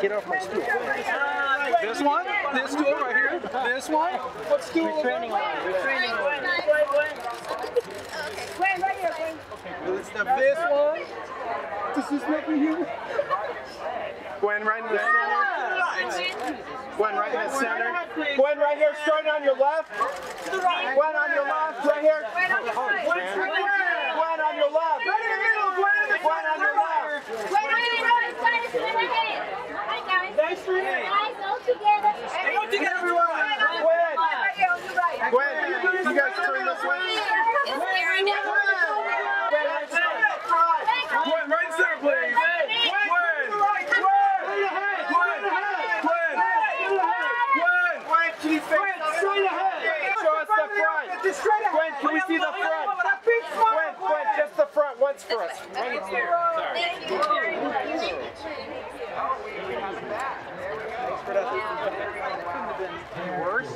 Get off my stool. This one? This stool right here? This one? What stool? Retraining line. Retraining line. Gwen, right here, Gwen. This, this one? Does this make me here? Gwen right in the center. Gwen right in the center. Gwen right here, straight on your left. Gwen on your left, right here. Gwen on your right. Gwen on your left. Right in the middle, Gwen. Gwen on your left. Gwen on your right. Gwen is in the head. Hi, guys. Nice to meet you. Guys, all together. Everyone. Gwen. Right here on your right. Gwen, you guys turn this way. It's staring at Gwen, right center. Gwen, right in center, please. Gwen! Gwen! Gwen! Gwen! Gwen! Gwen, can you face straight ahead? Show us the front. Gwen, can we see the front? Gwen, Gwen, just the front once for us. Thank you very much. Worse?